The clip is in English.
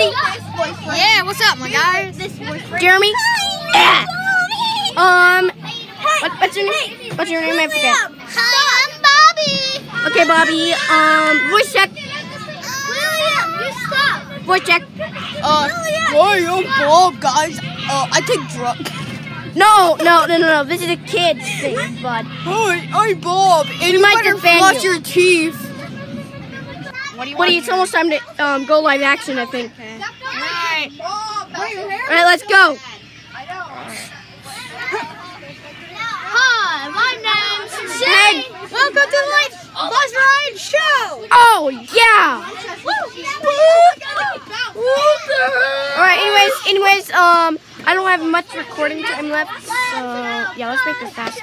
Cody. Yeah, what's up, my guys? Jeremy. Yeah. Um, what, what's your name? What's your name? I forget. Hi, I'm Bobby. Okay, Bobby. Um, voice check. William, you stop. Voice check. Uh, hi, I'm Bob, guys. Uh, I take drugs. No, no, no, no, no. This is a kid's thing, bud. Hi, I'm Bob. And you might better flush you. your teeth. What do you Buddy, it's almost time to um, go live action, I think. Alright. All right, let's go. Hi, my name's Hey. Welcome to the Late Bus Ride Show. Oh, yeah. All right, anyways, anyways, um, I don't have much recording time left, so yeah, let's make this fast.